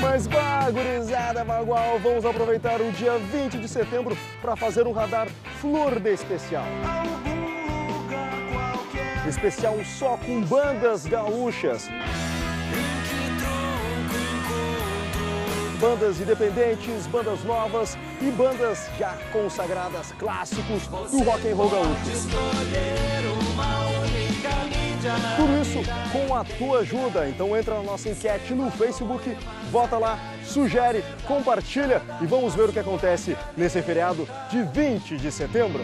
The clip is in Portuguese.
Pois bagurizada bagual, vamos aproveitar o dia 20 de setembro para fazer um radar flor de especial. Especial só com bandas gaúchas. Bandas independentes, bandas novas e bandas já consagradas, clássicos do rock and roll gaúcho. Tudo isso com a tua ajuda. Então entra na nossa enquete no Facebook, vota lá, sugere, compartilha e vamos ver o que acontece nesse feriado de 20 de setembro.